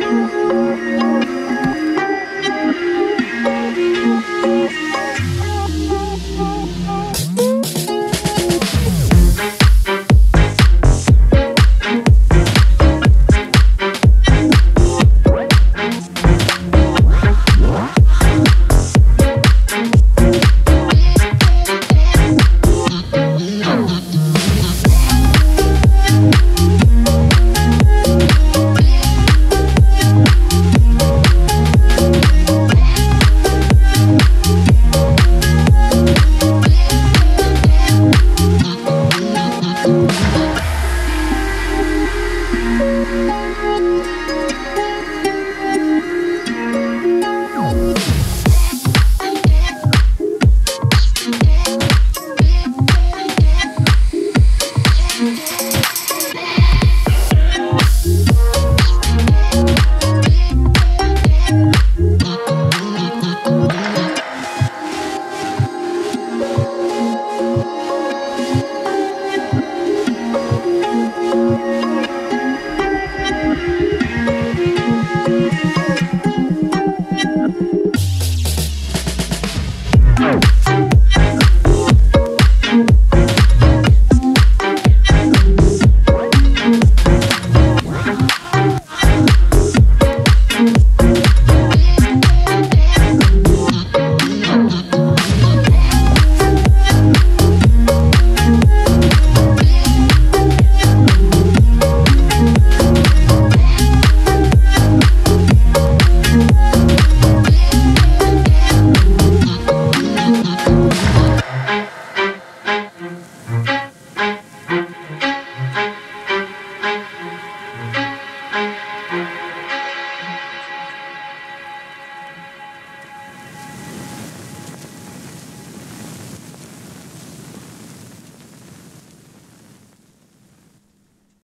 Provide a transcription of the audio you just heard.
Música